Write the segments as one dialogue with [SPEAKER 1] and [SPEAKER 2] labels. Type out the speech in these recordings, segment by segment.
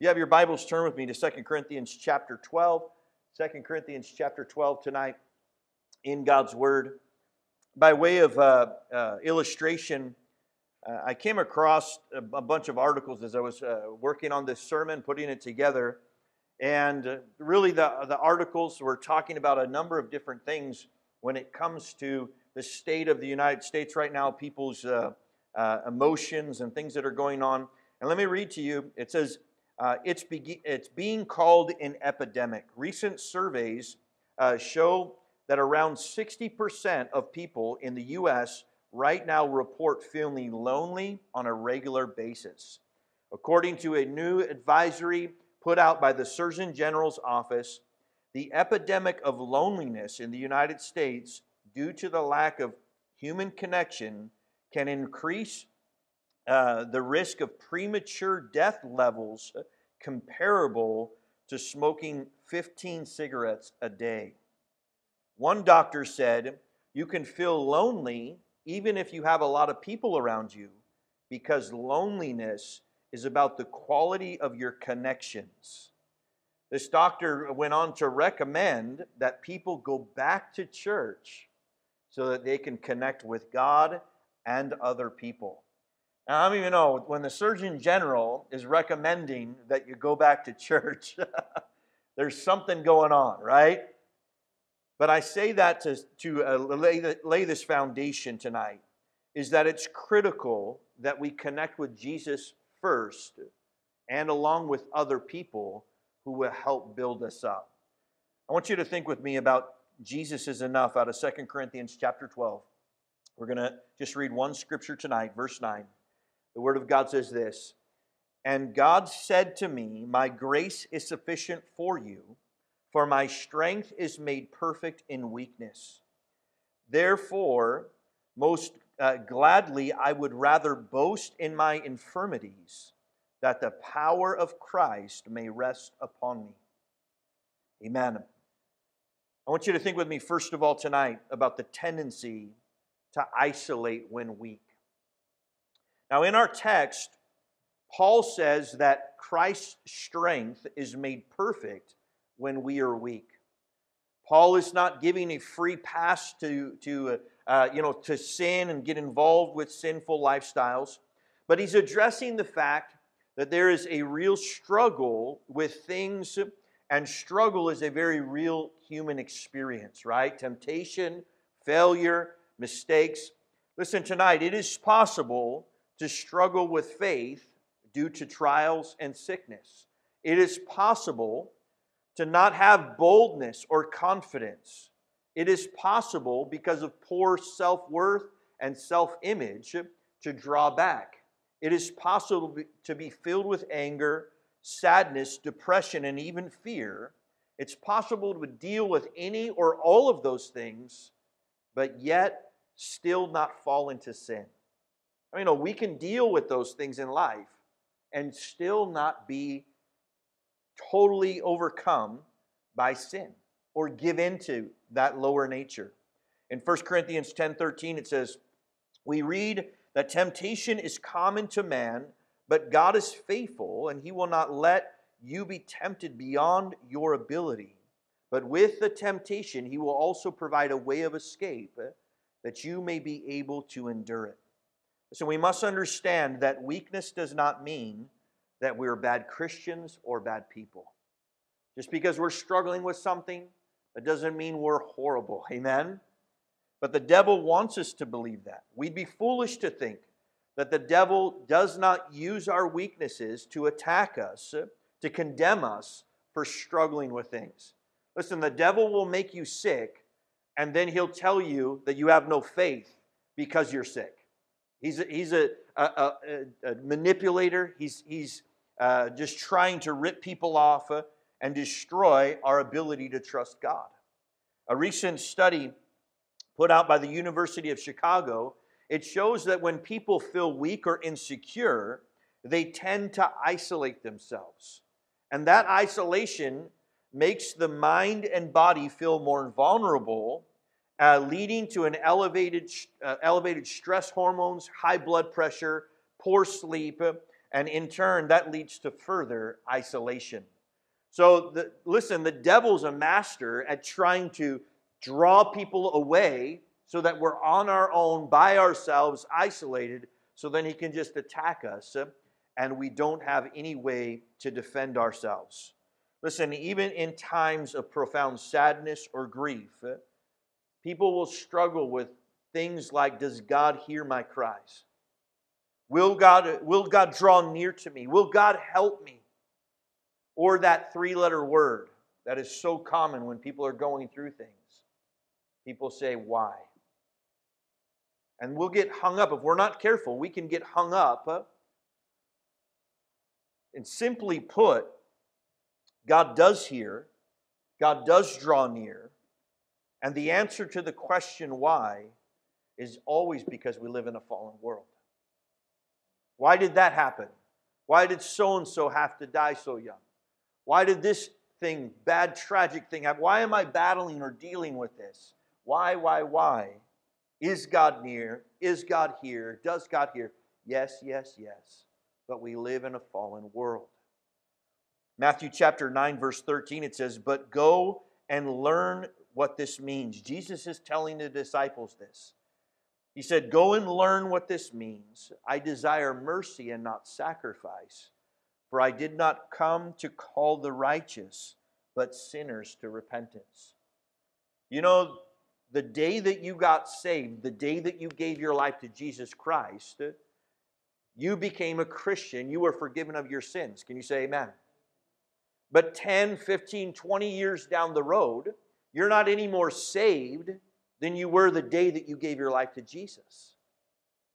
[SPEAKER 1] you have your Bibles, turn with me to 2 Corinthians chapter 12. 2 Corinthians chapter 12 tonight in God's Word. By way of uh, uh, illustration, uh, I came across a, a, bunch of articles as I was uh, working on this sermon, putting it together. And uh, really, the, the articles were talking about a number of different things when it comes to the state of the United States right now, people's uh, emotions and things that are going on. And let me read to you it says, uh, it's, be- it's being called an epidemic. Recent surveys uh, show that around 60% of people in the U.S. right now report feeling lonely on a regular basis. According to a new advisory put out by the Surgeon General's office, the epidemic of loneliness in the United States, due to the lack of human connection, can increase uh, the risk of premature death levels comparable to smoking 15 cigarettes a day. One doctor said, You can feel lonely even if you have a lot of people around you, because loneliness is about the quality of your connections. This doctor went on to recommend that people go back to church so that they can connect with God and other people. Now, I don't even know when the Surgeon General is recommending that you go back to church, there's something going on, right? But I say that to, to uh, lay, the, lay this foundation tonight is that it's critical that we connect with Jesus first and along with other people who will help build us up. I want you to think with me about Jesus is enough out of 2 Corinthians chapter 12. We're going to just read one scripture tonight, verse 9. The Word of God says this And God said to me, My grace is sufficient for you, for my strength is made perfect in weakness. Therefore, most uh, gladly I would rather boast in my infirmities, that the power of Christ may rest upon me. Amen. I want you to think with me, first of all, tonight about the tendency to isolate when weak. Now, in our text, Paul says that Christ's strength is made perfect when we are weak. Paul is not giving a free pass to, to, uh, you know, to sin and get involved with sinful lifestyles, but he's addressing the fact that there is a real struggle with things, and struggle is a very real human experience, right? Temptation, failure, mistakes. Listen, tonight, it is possible to struggle with faith due to trials and sickness. It is possible to not have boldness or confidence. It is possible because of poor self worth and self image to draw back. It is possible to be filled with anger, sadness, depression, and even fear. It's possible to deal with any or all of those things, but yet still not fall into sin. I mean, you know, we can deal with those things in life and still not be totally overcome by sin or give into that lower nature. In 1 Corinthians 10 13, it says, We read that temptation is common to man, but God is faithful, and he will not let you be tempted beyond your ability. But with the temptation, he will also provide a way of escape eh, that you may be able to endure it. So we must understand that weakness does not mean that we're bad Christians or bad people. Just because we're struggling with something, that doesn't mean we're horrible. Amen? But the devil wants us to believe that. We'd be foolish to think that the devil does not use our weaknesses to attack us, to condemn us for struggling with things. Listen, the devil will make you sick, and then he'll tell you that you have no faith because you're sick. He's a, he's a, a, a, a manipulator. He's, he's uh, just trying to rip people off uh, and destroy our ability to trust God. A recent study put out by the University of Chicago, it shows that when people feel weak or insecure, they tend to isolate themselves. And that isolation makes the mind and body feel more vulnerable uh, leading to an elevated, uh, elevated stress hormones, high blood pressure, poor sleep, And in turn, that leads to further isolation. So, the, listen, the devil's a master at trying to draw people away so that we're on our own, by ourselves, isolated, so then he can just attack us and we don't have any way to defend ourselves. Listen, even in times of profound sadness or grief, people will struggle with things like Does God hear my cries? Will God, will God draw near to me? Will God help me? Or that three letter word that is so common when people are going through things. People say, Why? And we'll get hung up. If we're not careful, we can get hung up. And simply put, God does hear, God does draw near, and the answer to the question why is always because we live in a fallen world. Why did that happen? Why did so and so have to die so young? Why did this thing, bad, tragic thing happen? Why am I battling or dealing with this? Why, why, why? Is God near? Is God here? Does God hear? Yes, yes, yes. But we live in a fallen world. Matthew chapter 9, verse 13, it says, But go and learn what this means. Jesus is telling the disciples this. He said, Go and learn what this means. I desire mercy and not sacrifice, for I did not come to call the righteous, but sinners to repentance. You know, the day that you got saved, the day that you gave your life to Jesus Christ, you became a Christian. You were forgiven of your sins. Can you say amen? But 10, 15, 20 years down the road, you're not any more saved than you were the day that you gave your life to Jesus.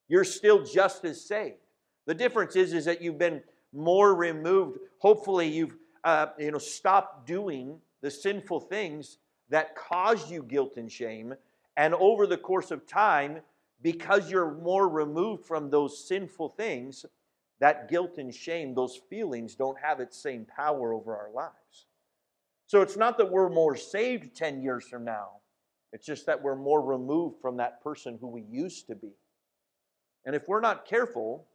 [SPEAKER 1] You're still just as saved. The difference is, is that you've been more removed. Hopefully, you've uh, you know stopped doing the sinful things that caused you guilt and shame. And over the course of time, because you're more removed from those sinful things, that guilt and shame, those feelings, don't have its same power over our lives. So it's not that we're more saved 10 years from now. It's just that we're more removed from that person who we used to be. And if we're not careful,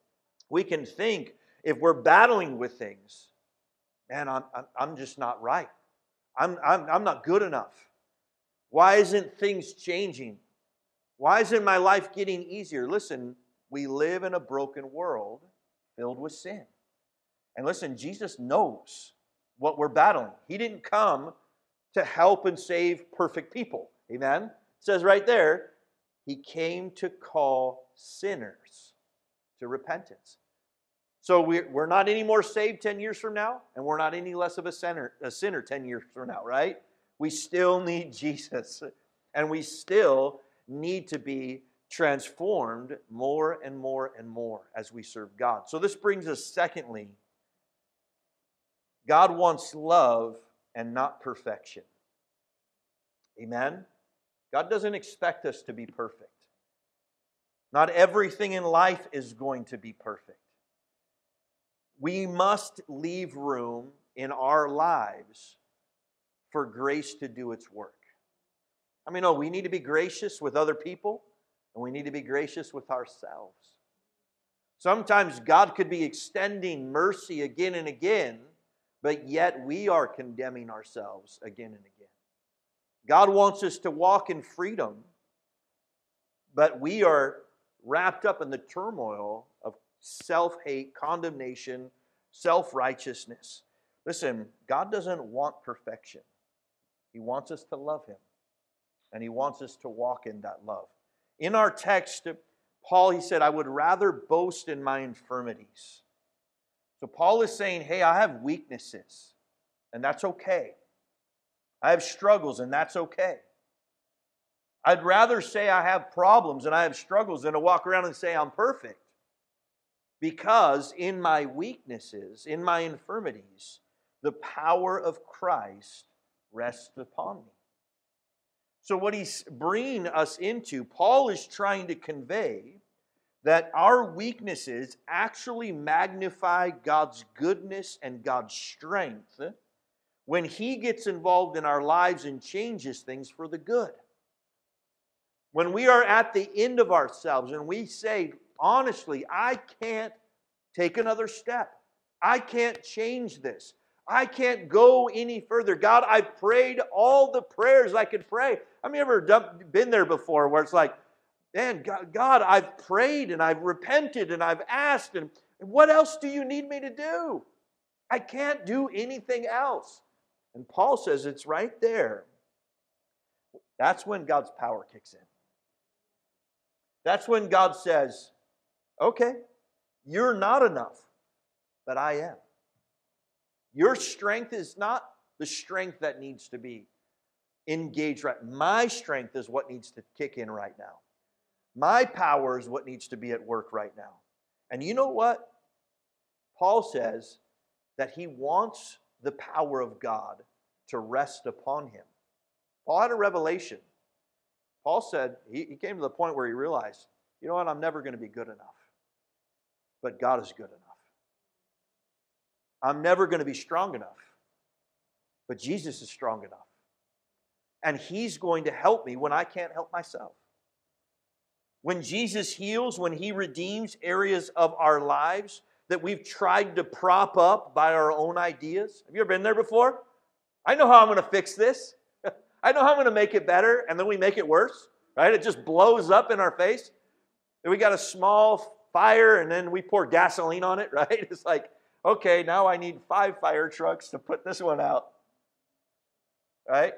[SPEAKER 1] we can think if we're battling with things, man, I'm, I'm just not right. I'm, I'm, I'm not good enough. Why isn't things changing? Why isn't my life getting easier? Listen, we live in a broken world filled with sin. And listen, Jesus knows what we're battling. He didn't come to help and save perfect people. Amen? It says right there, He came to call sinners to repentance. So we we're not any more saved 10 years from now, and we're not any less of a sinner, a sinner 10 years from now, right? We still need Jesus, and we still need to be transformed more and more and more as we serve God. So, this brings us, secondly, God wants love and not perfection. Amen? God doesn't expect us to be perfect. Not everything in life is going to be perfect. We must leave room in our lives for grace to do its work. I mean, oh, we need to be gracious with other people. And we need to be gracious with ourselves. Sometimes God could be extending mercy again and again, but yet we are condemning ourselves again and again. God wants us to walk in freedom, but we are wrapped up in the turmoil of self hate, condemnation, self righteousness. Listen, God doesn't want perfection, He wants us to love Him, and He wants us to walk in that love. In our text, Paul, he said, I would rather boast in my infirmities. So Paul is saying, hey, I have weaknesses, and that's okay. I have struggles, and that's okay. I'd rather say I have problems and I have struggles than to walk around and say I'm perfect. Because in my weaknesses, in my infirmities, the power of Christ rests upon me. So, what he's bringing us into, Paul is trying to convey that our weaknesses actually magnify God's goodness and God's strength when he gets involved in our lives and changes things for the good. When we are at the end of ourselves and we say, honestly, I can't take another step. I can't change this. I can't go any further. God, I've prayed all the prayers I could pray. I've never been there before where it's like, man, God, God, I've prayed and I've repented and I've asked, and, and what else do you need me to do? I can't do anything else. And Paul says it's right there. That's when God's power kicks in. That's when God says, okay, you're not enough, but I am. Your strength is not the strength that needs to be engaged right. My strength is what needs to kick in right now. My power is what needs to be at work right now. And you know what? Paul says that he wants the power of God to rest upon him. Paul had a revelation. Paul said, he, he came to the point where he realized, you know what, I'm never going to be good enough. But God is good enough. I'm never going to be strong enough. But Jesus is strong enough. And He's going to help me when I can't help myself. When Jesus heals, when He redeems areas of our lives that we've tried to prop up by our own ideas. Have you ever been there before? I know how I'm going to fix this. I know how I'm going to make it better, and then we make it worse, right? It just blows up in our face. And we got a small fire, and then we pour gasoline on it, right? It's like, okay, now I need five fire trucks to put this one out, right?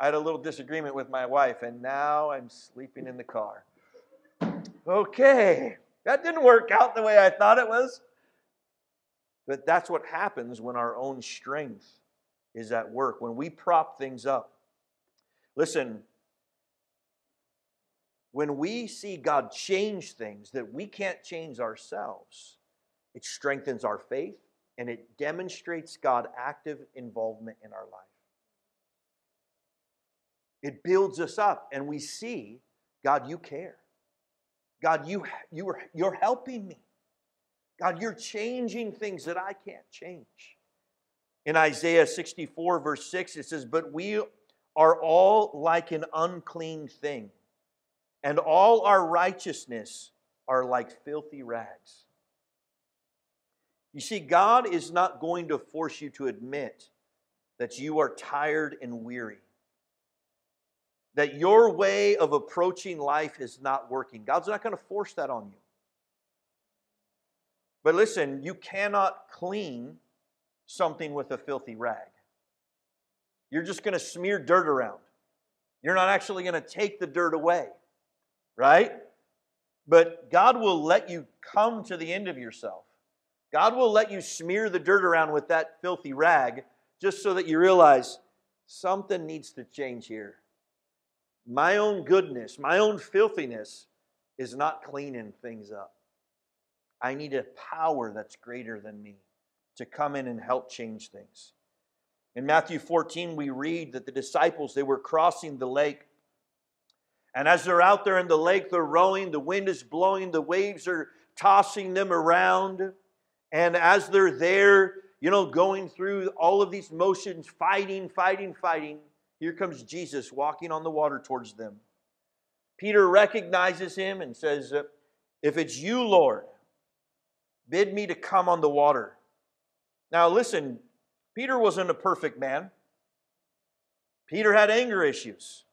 [SPEAKER 1] I had a little disagreement with my wife, and now I'm sleeping in the car. Okay, that didn't work out the way I thought it was. But that's what happens when our own strength is at work, when we prop things up. Listen, when we see God change things that we can't change ourselves, it strengthens our faith and it demonstrates God active involvement in our life. It builds us up and we see, God, you care. God, you, you are, you're helping me. God, you're changing things that I can't change. In Isaiah 64, verse 6, it says, But we are all like an unclean thing, and all our righteousness are like filthy rags. You see, God is not going to force you to admit that you are tired and weary, that your way of approaching life is not working. God's not going to force that on you. But listen, you cannot clean something with a filthy rag. You're just going to smear dirt around. You're not actually going to take the dirt away, right? But God will let you come to the end of yourself. God will let you smear the dirt around with that filthy rag just so that you realize something needs to change here. My own goodness, my own filthiness is not cleaning things up. I need a power that's greater than me to come in and help change things. In Matthew 14, we read that the disciples, they were crossing the lake. And as they're out there in the lake, they're rowing, the wind is blowing, the waves are tossing them around. And as they're there, you know, going through all of these motions, fighting, fighting, fighting, here comes Jesus walking on the water towards them. Peter recognizes him and says, uh, If it's you, Lord, bid me to come on the water. Now, listen, Peter wasn't a perfect man. Peter had anger issues.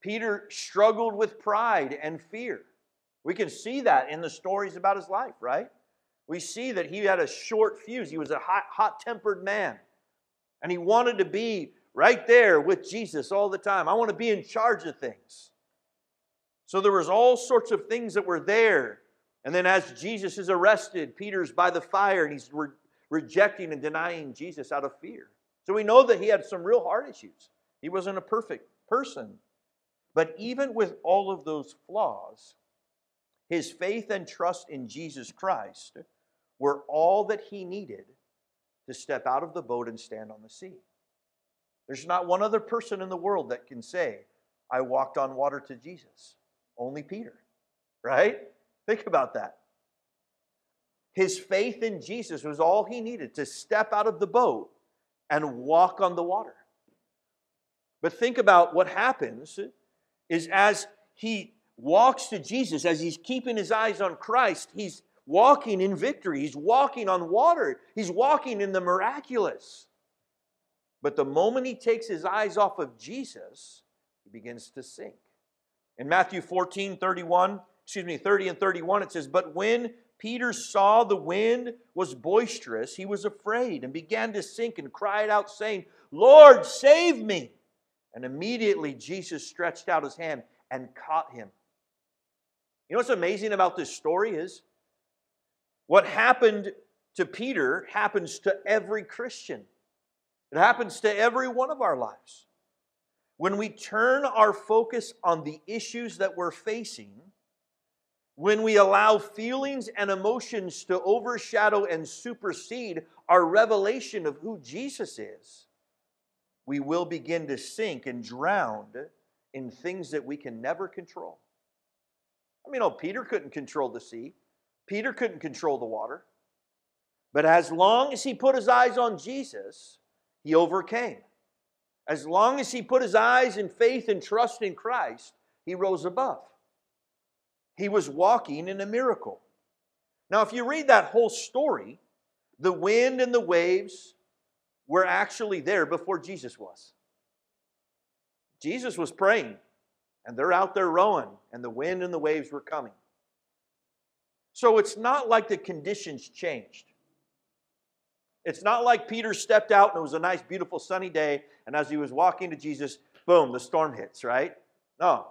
[SPEAKER 1] Peter struggled with pride and fear. We can see that in the stories about his life, right? We see that he had a short fuse. He was a hot tempered man. And he wanted to be right there with Jesus all the time. I want to be in charge of things. So there was all sorts of things that were there. And then as Jesus is arrested, Peter's by the fire and he's rejecting and denying Jesus out of fear. So we know that he had some real heart issues. He wasn't a perfect person. But even with all of those flaws, his faith and trust in Jesus Christ were all that he needed to step out of the boat and stand on the sea. There's not one other person in the world that can say, I walked on water to Jesus. Only Peter, right? Think about that. His faith in Jesus was all he needed to step out of the boat and walk on the water. But think about what happens is as he walks to Jesus, as he's keeping his eyes on Christ, he's walking in victory. He's walking on water. He's walking in the miraculous. But the moment he takes his eyes off of Jesus, he begins to sink. In Matthew 14, 31, excuse me, 30 and 31, it says, But when Peter saw the wind was boisterous, he was afraid and began to sink and cried out, saying, Lord, save me. And immediately Jesus stretched out his hand and caught him. You know what's amazing about this story is what happened to Peter happens to every Christian. It happens to every one of our lives. When we turn our focus on the issues that we're facing, when we allow feelings and emotions to overshadow and supersede our revelation of who Jesus is, we will begin to sink and drown in things that we can never control. I mean, oh, Peter couldn't control the sea, Peter couldn't control the water. But as long as he put his eyes on Jesus, he overcame. As long as he put his eyes in faith and trust in Christ, he rose above. He was walking in a miracle. Now, if you read that whole story, the wind and the waves were actually there before Jesus was. Jesus was praying, and they're out there rowing, and the wind and the waves were coming. So it's not like the conditions changed. It's not like Peter stepped out and it was a nice, beautiful, sunny day, and as he was walking to Jesus, boom, the storm hits, right? No.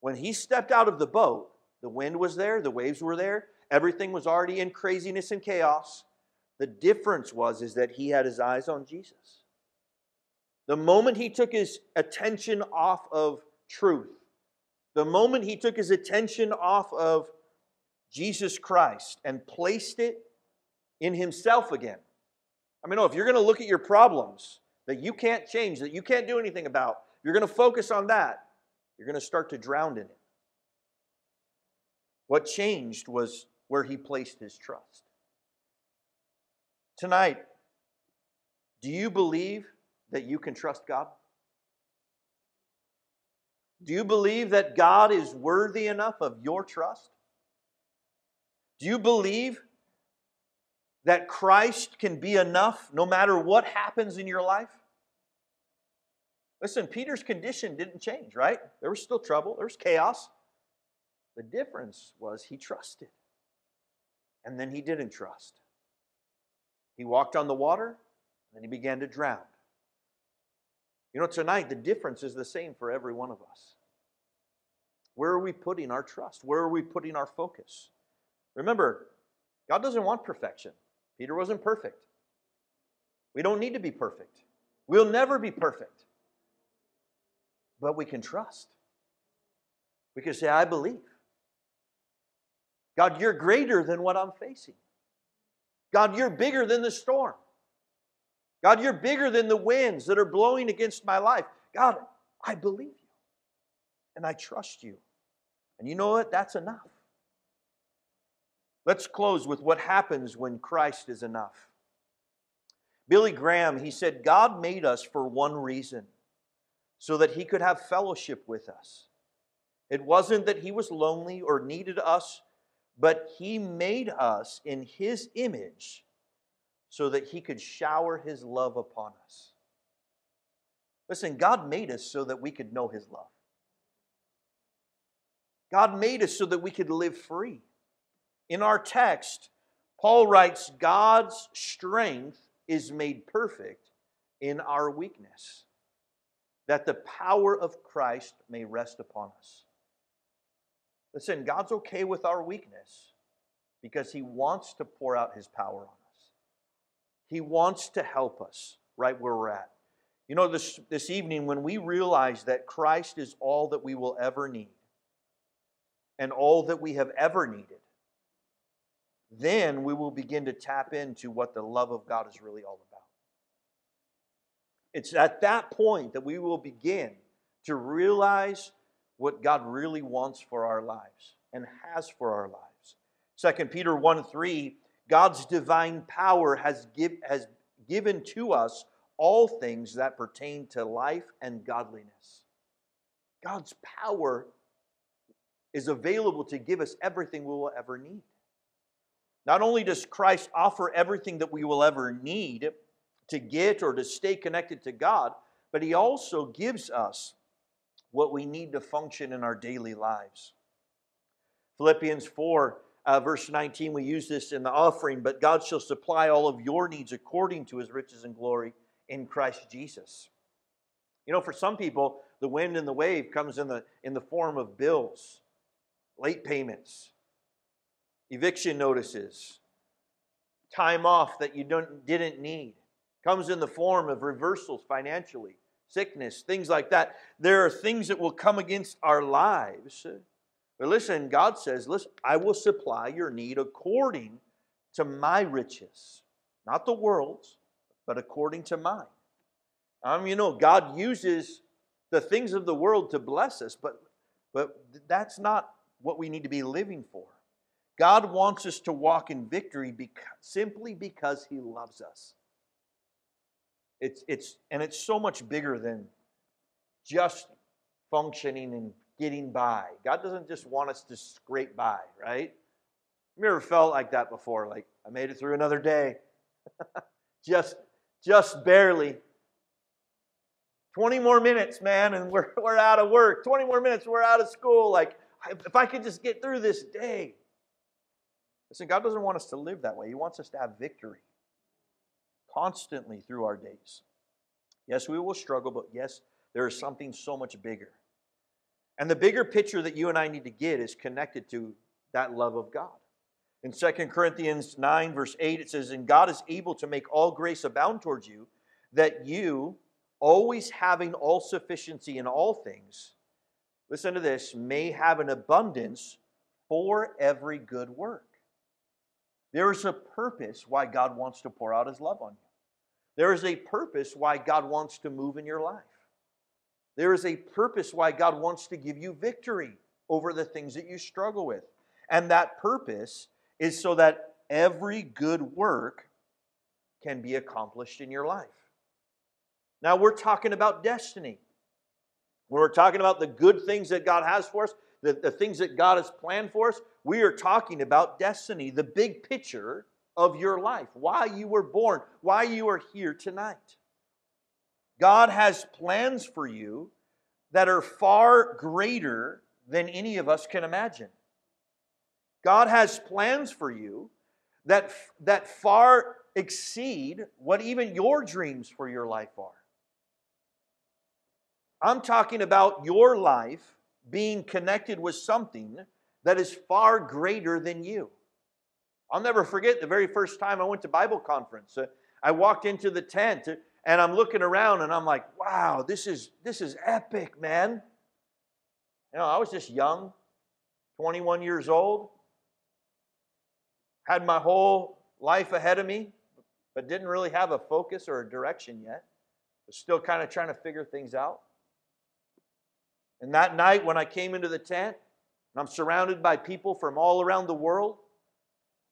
[SPEAKER 1] When he stepped out of the boat, the wind was there, the waves were there, everything was already in craziness and chaos. The difference was is that he had his eyes on Jesus. The moment he took his attention off of truth, the moment he took his attention off of Jesus Christ and placed it in himself again, I mean, no, if you're going to look at your problems that you can't change, that you can't do anything about, you're going to focus on that, you're going to start to drown in it. What changed was where he placed his trust. Tonight, do you believe that you can trust God? Do you believe that God is worthy enough of your trust? Do you believe that Christ can be enough no matter what happens in your life? Listen, Peter's condition didn't change, right? There was still trouble, there was chaos. The difference was he trusted, and then he didn't trust. He walked on the water, and then he began to drown. You know, tonight the difference is the same for every one of us. Where are we putting our trust? Where are we putting our focus? Remember, God doesn't want perfection. Peter wasn't perfect. We don't need to be perfect. We'll never be perfect. But we can trust. We can say, I believe. God, you're greater than what I'm facing. God, you're bigger than the storm. God, you're bigger than the winds that are blowing against my life. God, I believe you and I trust you. And you know what? That's enough. Let's close with what happens when Christ is enough. Billy Graham, he said, God made us for one reason so that he could have fellowship with us. It wasn't that he was lonely or needed us, but he made us in his image so that he could shower his love upon us. Listen, God made us so that we could know his love. God made us so that we could live free. In our text, Paul writes, God's strength is made perfect in our weakness, that the power of Christ may rest upon us. Listen, God's okay with our weakness because He wants to pour out His power on us. He wants to help us right where we're at. You know, this, this evening, when we realize that Christ is all that we will ever need and all that we have ever needed, then we will begin to tap into what the love of God is really all about. It's at that point that we will begin to realize what God really wants for our lives and has for our lives. 2 Peter 1 3, God's divine power has, give, has given to us all things that pertain to life and godliness. God's power is available to give us everything we will ever need. Not only does Christ offer everything that we will ever need to get or to stay connected to God, but He also gives us what we need to function in our daily lives. Philippians 4, uh, verse 19, we use this in the offering, but God shall supply all of your needs according to His riches and glory in Christ Jesus. You know, for some people, the wind and the wave comes in the, in the form of bills, late payments, eviction notices, time off that you don't, didn't need. Comes in the form of reversals financially, sickness, things like that. There are things that will come against our lives. But listen, God says, listen, I will supply your need according to my riches, not the world's, but according to mine. Um, you know, God uses the things of the world to bless us, but, but that's not what we need to be living for. God wants us to walk in victory because, simply because He loves us. It's, it's, and it's so much bigger than just functioning and getting by. God doesn't just want us to scrape by, right? Have you ever felt like that before? Like, I made it through another day. just, just barely. 20 more minutes, man, and we're, we're out of work. 20 more minutes, we're out of school. Like, if I could just get through this day. Listen, God doesn't want us to live that way. He wants us to have victory constantly through our days. Yes, we will struggle, but yes, there is something so much bigger. And the bigger picture that you and I need to get is connected to that love of God. In 2 Corinthians 9, verse 8, it says, And God is able to make all grace abound towards you, that you, always having all sufficiency in all things, listen to this, may have an abundance for every good work. There is a purpose why God wants to pour out His love on you. There is a purpose why God wants to move in your life. There is a purpose why God wants to give you victory over the things that you struggle with. And that purpose is so that every good work can be accomplished in your life. Now, we're talking about destiny. When we're talking about the good things that God has for us, the, the things that God has planned for us, we are talking about destiny, the big picture of your life, why you were born, why you are here tonight. God has plans for you that are far greater than any of us can imagine. God has plans for you that, that far exceed what even your dreams for your life are. I'm talking about your life being connected with something that is far greater than you. I'll never forget the very first time I went to Bible conference. I walked into the tent and I'm looking around and I'm like, wow, this is this is epic, man. You know, I was just young, 21 years old, had my whole life ahead of me, but didn't really have a focus or a direction yet. Was still kind of trying to figure things out. And that night when I came into the tent, and I'm surrounded by people from all around the world,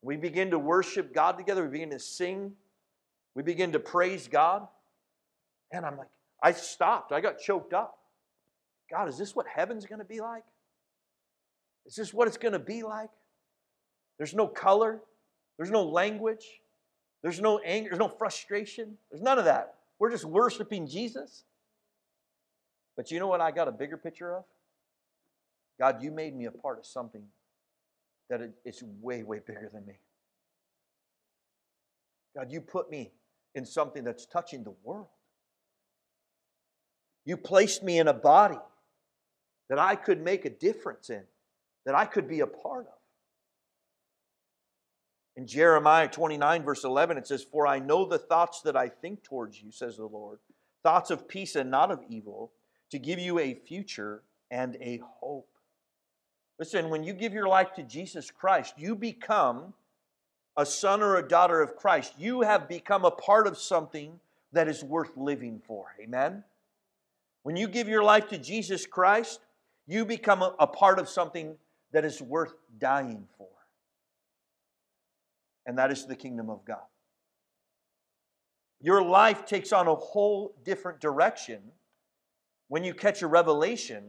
[SPEAKER 1] we begin to worship God together. We begin to sing. We begin to praise God. And I'm like, I stopped. I got choked up. God, is this what heaven's going to be like? Is this what it's going to be like? There's no color. There's no language. There's no anger. There's no frustration. There's none of that. We're just worshiping Jesus. But you know what I got a bigger picture of? God, you made me a part of something that is way, way bigger than me. God, you put me in something that's touching the world. You placed me in a body that I could make a difference in, that I could be a part of. In Jeremiah 29, verse 11, it says, For I know the thoughts that I think towards you, says the Lord, thoughts of peace and not of evil, to give you a future and a hope. Listen, when you give your life to Jesus Christ, you become a son or a daughter of Christ. You have become a part of something that is worth living for. Amen? When you give your life to Jesus Christ, you become a, part of something that is worth dying for. And that is the kingdom of God. Your life takes on a whole different direction when you catch a revelation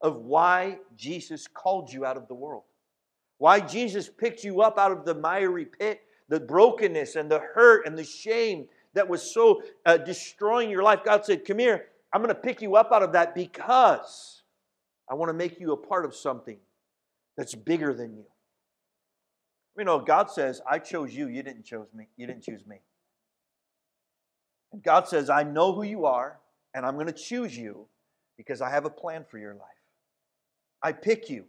[SPEAKER 1] of why Jesus called you out of the world, Why Jesus picked you up out of the miry pit, the brokenness and the hurt and the shame that was so uh, destroying your life. God said, Come here, I'm going to pick you up out of that because I want to make you a part of something that's bigger than you. You know, God says, I chose you, you didn't choose me. You didn't choose me. And God says, I know who you are, and I'm going to choose you because I have a plan for your life. I pick you.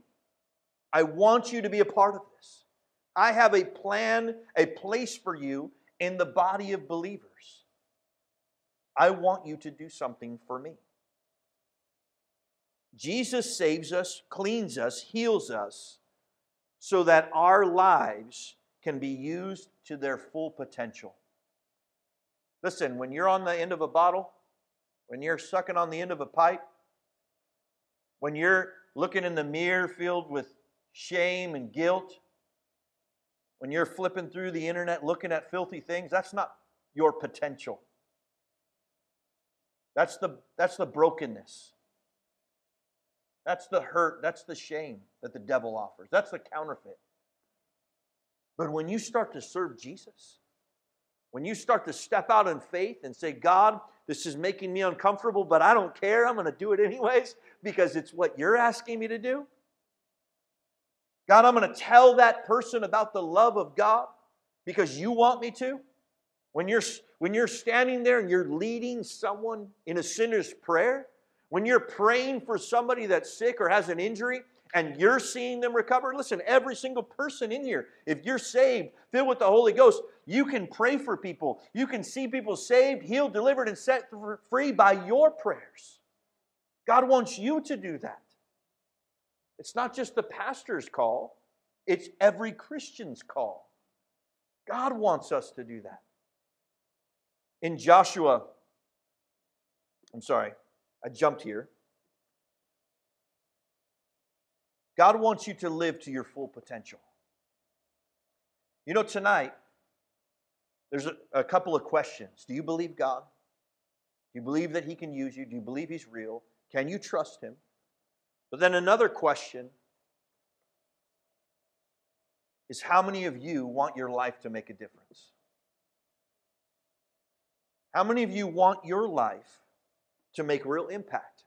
[SPEAKER 1] I want you to be a part of this. I have a plan, a place for you in the body of believers. I want you to do something for me. Jesus saves us, cleans us, heals us, so that our lives can be used to their full potential. Listen, when you're on the end of a bottle, when you're sucking on the end of a pipe, when you're looking in the mirror filled with shame and guilt, when you're flipping through the internet looking at filthy things, that's not your potential. That's the, that's the brokenness. That's the hurt. That's the shame that the devil offers. That's the counterfeit. But when you start to serve Jesus, when you start to step out in faith and say, God, this is making me uncomfortable, but I don't care. I'm going to do it anyways because it's what you're asking me to do. God, I'm going to tell that person about the love of God because you want me to. When you're, when you're standing there and you're leading someone in a sinner's prayer, when you're praying for somebody that's sick or has an injury and you're seeing them recover, listen, every single person in here, if you're saved, filled with the Holy Ghost, you can pray for people. You can see people saved, healed, delivered, and set free by your prayers. God wants you to do that. It's not just the pastor's call, it's every Christian's call. God wants us to do that. In Joshua, I'm sorry, I jumped here. God wants you to live to your full potential. You know, tonight, there's a, a, couple of questions. Do you believe God? Do you believe that He can use you? Do you believe He's real? Can you trust Him? But then another question is how many of you want your life to make a difference? How many of you want your life to make real impact?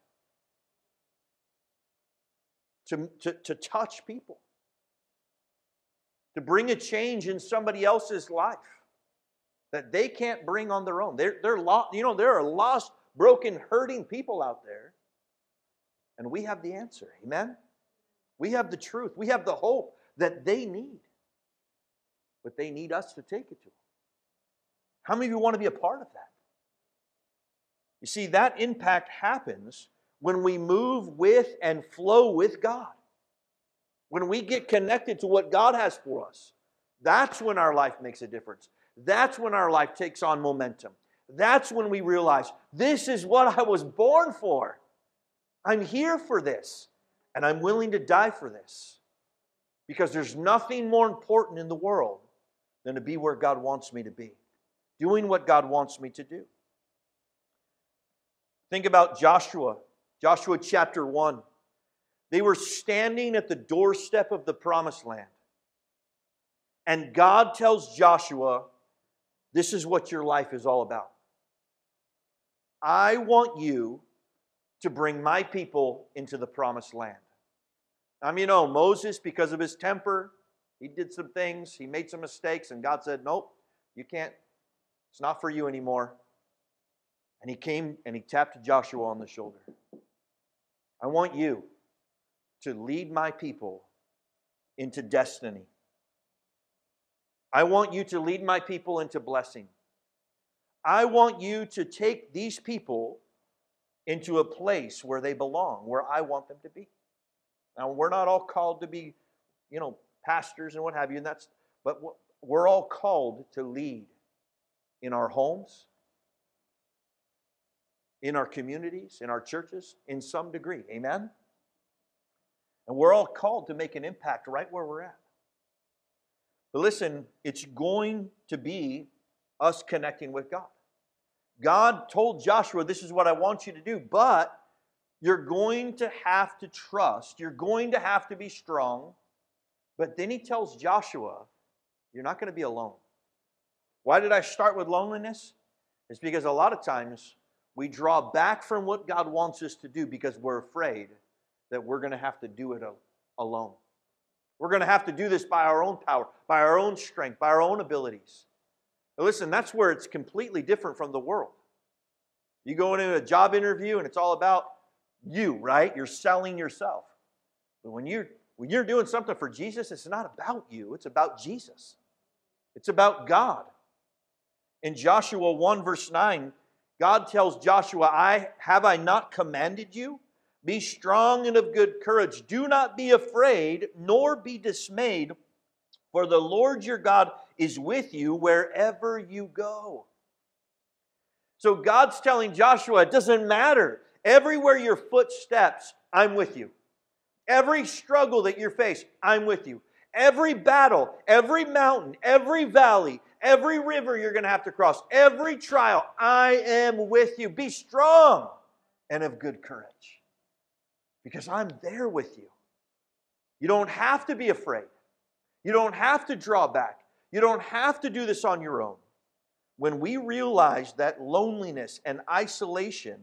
[SPEAKER 1] To, to, to touch people? To bring a change in somebody else's life that they can't bring on their own. They're, they're lost, you know, there are lost, broken, hurting people out there and we have the answer. Amen? We have the truth. We have the hope that they need. But they need us to take it to them. How many of you want to be a part of that? You see, that impact happens when we move with and flow with God. When we get connected to what God has for us, that's when our life makes a difference. That's when our life takes on momentum. That's when we realize this is what I was born for. I'm here for this, and I'm willing to die for this. Because there's nothing more important in the world than to be where God wants me to be, doing what God wants me to do. Think about Joshua, Joshua chapter 1. They were standing at the doorstep of the promised land. And God tells Joshua, This is what your life is all about. I want you to bring my people into the promised land. I mean, you know, Moses, because of his temper, he did some things, he made some mistakes, and God said, Nope, you can't, it's not for you anymore. And he came and he tapped Joshua on the shoulder. I want you to lead my people into destiny. I want you to lead my people into blessing. I want you to take these people into a place where they belong, where I want them to be. Now, we're not all called to be, you know, pastors and what have you, and that's, but we're all called to lead in our homes, in our communities, in our churches, in some degree. Amen? And we're all called to make an impact right where we're at. But listen, it's going to be us connecting with God. God told Joshua, This is what I want you to do, but you're going to have to trust, you're going to have to be strong, But then he tells Joshua, You're not going to be alone. Why did I start with loneliness? It's because a lot of times we draw back from what God wants us to do because we're afraid that we're going to have to do it alone. We're going to have to do this by our own power, by our own strength, by our own abilities. Listen, that's where it's completely different from the world. You go into a job interview and it's all about you, right? You're selling yourself. But when you're when you're doing something for Jesus, it's not about you, it's about Jesus. It's about God. In Joshua 1, verse 9, God tells Joshua, I have I not commanded you? Be strong and of good courage. Do not be afraid, nor be dismayed, for the Lord your God is with you wherever you go. So God's telling Joshua, it doesn't matter. Everywhere your foot steps, I'm with you. Every struggle that you face, I'm with you. Every battle, every mountain, every valley, every river you're going to have to cross, every trial, I am with you. Be strong and of good courage because I'm there with you. You don't have to be afraid. You don't have to draw back. You don't have to do this on your own. When we realize that loneliness and isolation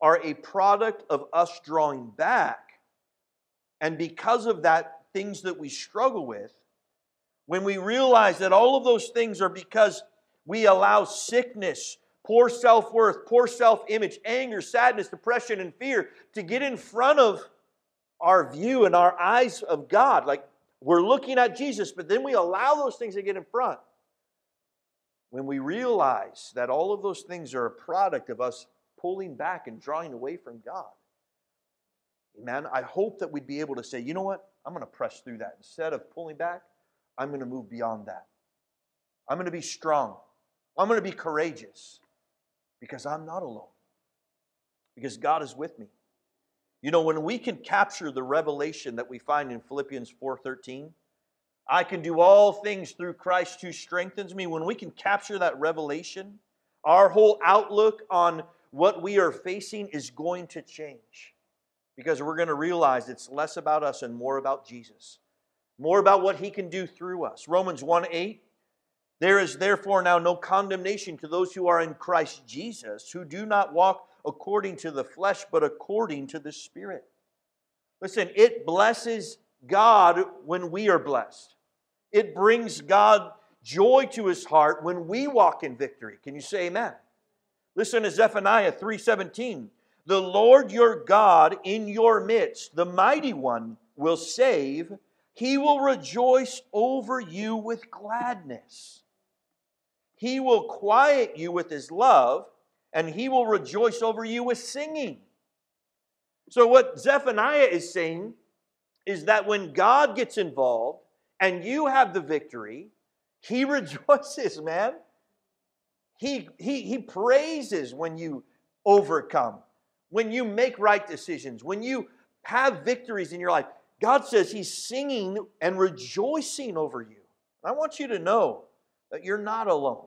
[SPEAKER 1] are a product of us drawing back, and because of that, things that we struggle with, when we realize that all of those things are because we allow sickness, poor self worth, poor self image, anger, sadness, depression, and fear to get in front of our view and our eyes of God. Like we're looking at Jesus, but then we allow those things to get in front. When we realize that all of those things are a product of us pulling back and drawing away from God. Amen. I hope that we'd be able to say, you know what? I'm going to press through that. Instead of pulling back, I'm going to move beyond that. I'm going to be strong. I'm going to be courageous because I'm not alone. Because God is with me. You know, when we can capture the revelation that we find in Philippians 4:13, I can do all things through Christ who strengthens me. When we can capture that revelation, our whole outlook on what we are facing is going to change because we're going to realize it's less about us and more about Jesus, more about what he can do through us. Romans 1 8. There is therefore now no condemnation to those who are in Christ Jesus, who do not walk according to the flesh, but according to the Spirit. Listen, it blesses God when we are blessed. It brings God joy to his heart when we walk in victory. Can you say amen? Listen to Zephaniah 3:17. The Lord your God in your midst, the mighty one, will save. He will rejoice over you with gladness. He will quiet you with his love, and he will rejoice over you with singing. So, what Zephaniah is saying is that when God gets involved and you have the victory, he rejoices, man. He, he, he praises when you overcome when you make right decisions, when you have victories in your life, God says He's singing and rejoicing over you. I want you to know that you're not alone.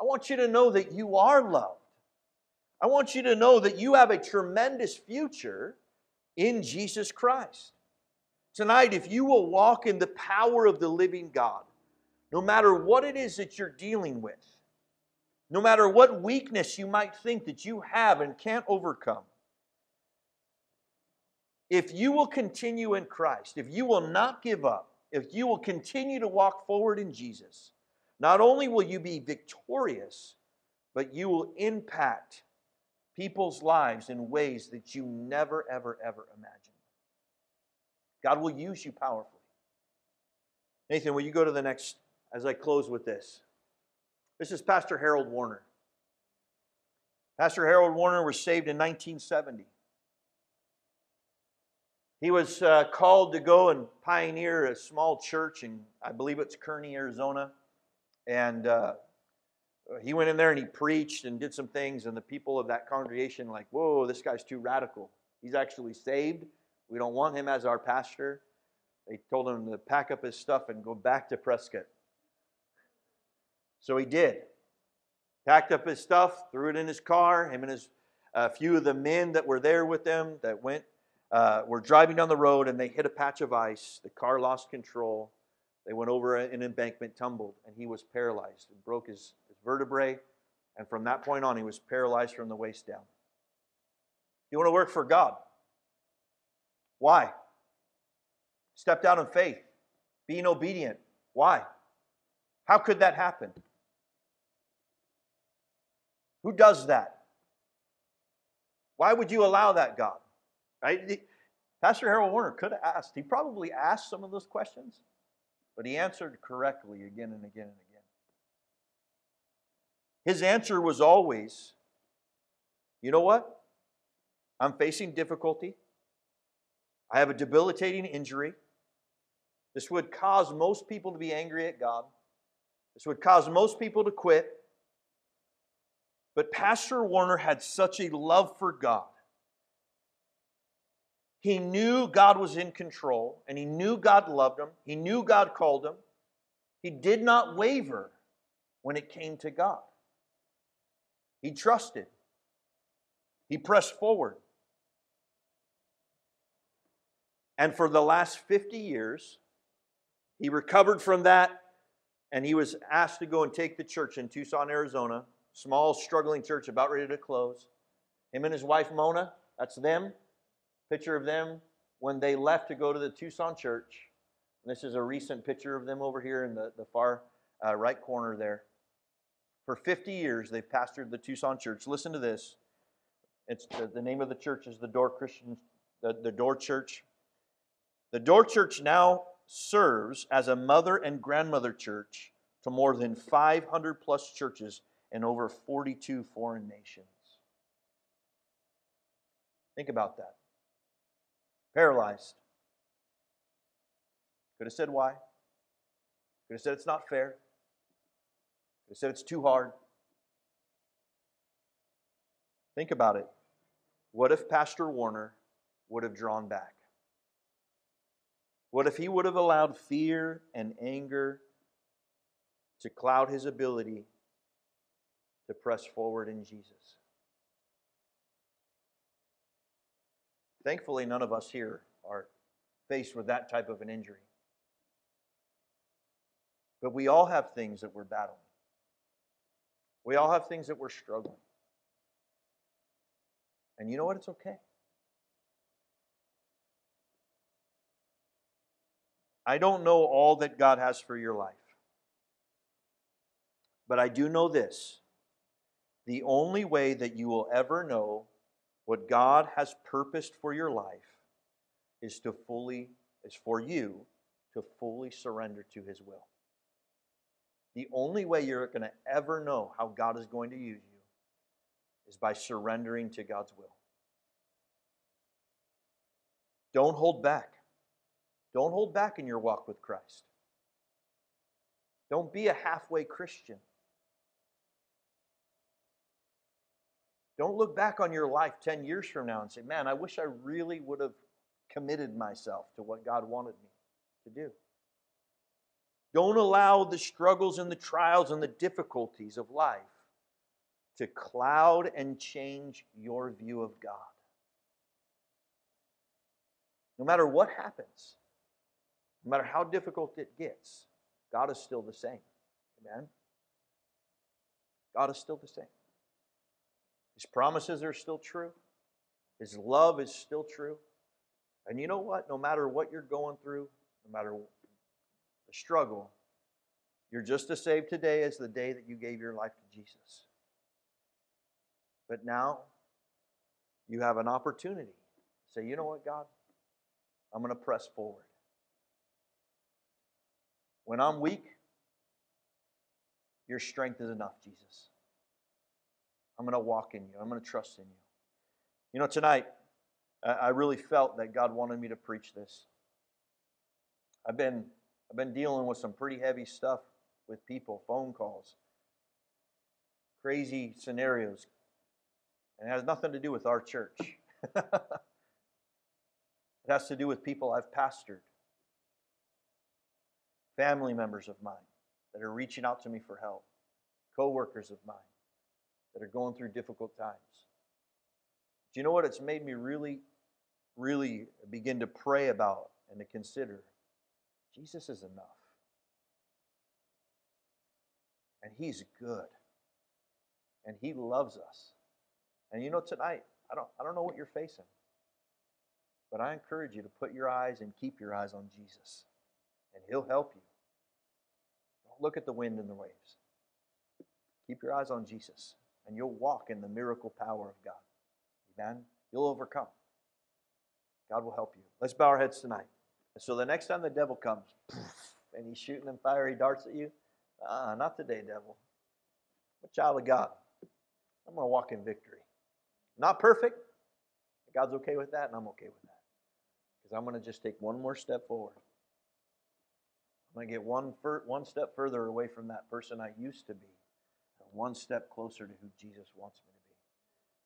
[SPEAKER 1] I want you to know that you are loved. I want you to know that you have a tremendous future in Jesus Christ. Tonight, if you will walk in the power of the living God, no matter what it is that you're dealing with, no matter what weakness you might think that you have and can't overcome, if you will continue in Christ, if you will not give up, if you will continue to walk forward in Jesus, not only will you be victorious, but you will impact people's lives in ways that you never, ever, ever imagined. God will use you powerfully. Nathan, will you go to the next as I close with this? This is Pastor Harold Warner. Pastor Harold Warner was saved in 1970. He was uh, called to go and pioneer a small church in, I believe it's Kearny, Arizona. And uh, he went in there and he preached and did some things, and the people of that congregation, like, whoa, this guy's too radical. He's actually saved. We don't want him as our pastor. They told him to pack up his stuff and go back to Prescott. So he did. Packed up his stuff, threw it in his car. Him and his a few of the men that were there with them that went uh, were driving down the road and they hit a patch of ice. The car lost control. They went over an embankment, tumbled, and he was paralyzed and broke his, his vertebrae. And from that point on, he was paralyzed from the waist down. You want to work for God? Why? Stepped out in faith, being obedient. Why? How could that happen? Who does that? Why would you allow that, God? Right? Pastor Harold Warner could have asked. He probably asked some of those questions, but he answered correctly again and again and again. His answer was always, you know what? I'm facing difficulty. I have a debilitating injury. This would cause most people to be angry at God. This would cause most people to quit. But Pastor Warner had such a love for God. He knew God was in control and he knew God loved him. He knew God called him. He did not waver when it came to God. He trusted. He pressed forward. And for the last 50 years, he recovered from that and he was asked to go and take the church in Tucson, Arizona small, struggling church about ready to close. Him and his wife Mona, that's them. Picture of them when they left to go to the Tucson church. And this is a recent picture of them over here in the, the far uh, right corner there. For 50 years, they've pastored the Tucson church. Listen to this. It's the, the name of the church is the Door Christian, the, the Door Church. The Door Church now serves as a mother and grandmother church to more than 500 plus churches in over 42 foreign nations. Think about that. Paralyzed. Could have said why. Could have said it's not fair. Could have said it's too hard. Think about it. What if Pastor Warner would have drawn back? What if he would have allowed fear and anger to cloud his ability to press forward in Jesus. Thankfully, none of us here are faced with that type of an injury. But we all have things that we're battling. We all have things that we're struggling. And you know what? It's okay. I don't know all that God has for your life. But I do know this the only way that you will ever know what God has purposed for your life is to fully is for you to fully surrender to his will. The only way you're going to ever know how God is going to use you is by surrendering to God's will. Don't hold back. Don't hold back in your walk with Christ. Don't be a halfway Christian. Don't look back on your life 10 years from now and say, man, I wish I really would have committed myself to what God wanted me to do. Don't allow the struggles and the trials and the difficulties of life to cloud and change your view of God. No matter what happens, no matter how difficult it gets, God is still the same. Amen? God is still the same. His promises are still true. His love is still true. And you know what? No matter what you're going through, no matter the struggle, you're just as saved today as the day that you gave your life to Jesus. But now you have an opportunity to say, you know what, God? I'm going to press forward. When I'm weak, your strength is enough, Jesus. I'm going to walk in you. I'm going to trust in you. You know, tonight, I really felt that God wanted me to preach this. I've been, I've been dealing with some pretty heavy stuff with people, phone calls, crazy scenarios. And it has nothing to do with our church. it has to do with people I've pastored, family members of mine that are reaching out to me for help, co workers of mine that are going through difficult times. Do you know what? It's made me really really begin to pray about and to consider Jesus is enough. And He's good. And He loves us. And you know, tonight, I don't, I don't know what you're facing, but I encourage you to put your eyes and keep your eyes on Jesus, and He'll help you. Don't look at the wind and the waves. Keep your eyes on Jesus, and you'll walk in the miracle power of God. Amen. You'll overcome. God will help you. Let's bow our heads tonight. So the next time the devil comes and he's shooting them fiery darts at you, uh, not today, devil. I'm a child of God. I'm going to walk in victory. Not perfect. God's okay with that, and I'm okay with that. Because I'm going to just take one more step forward. I'm going to get one, fir- one step further away from that person I used to be, one step closer to who Jesus wants me to be.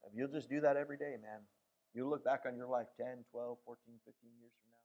[SPEAKER 1] If you'll just do that every day, man, you'll look back on your life 10, 12, 14, 15 years from now.